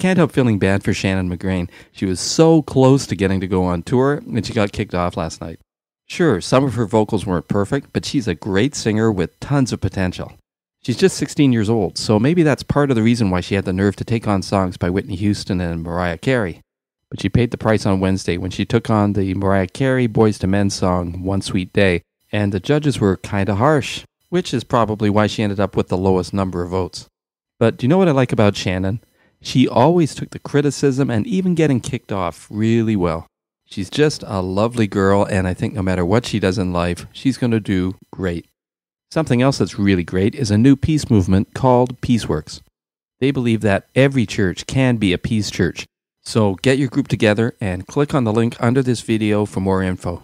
can't help feeling bad for Shannon Magrane. She was so close to getting to go on tour, and she got kicked off last night. Sure, some of her vocals weren't perfect, but she's a great singer with tons of potential. She's just 16 years old, so maybe that's part of the reason why she had the nerve to take on songs by Whitney Houston and Mariah Carey. But she paid the price on Wednesday when she took on the Mariah Carey Boyz II Men song One Sweet Day, and the judges were kinda harsh, which is probably why she ended up with the lowest number of votes. But do you know what I like about Shannon? She always took the criticism and even getting kicked off really well. She's just a lovely girl, and I think no matter what she does in life, she's going to do great. Something else that's really great is a new peace movement called Peaceworks. They believe that every church can be a peace church. So get your group together and click on the link under this video for more info.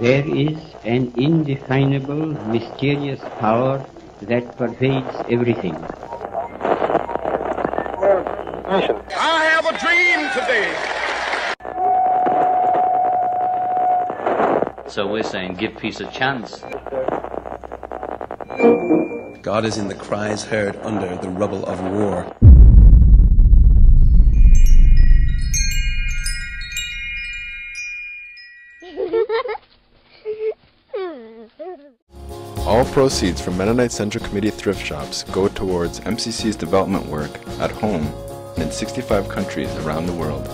There is an indefinable, mysterious power that pervades everything. I have a dream today. So we're saying give peace a chance. God is in the cries heard under the rubble of war. All proceeds from Mennonite Central Committee thrift shops go towards MCC's development work at home and in 65 countries around the world.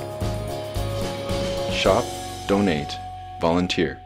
Shop, donate, volunteer.